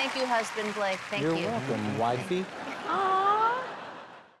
Thank you, husband Blake. Thank You're you. welcome, wifey.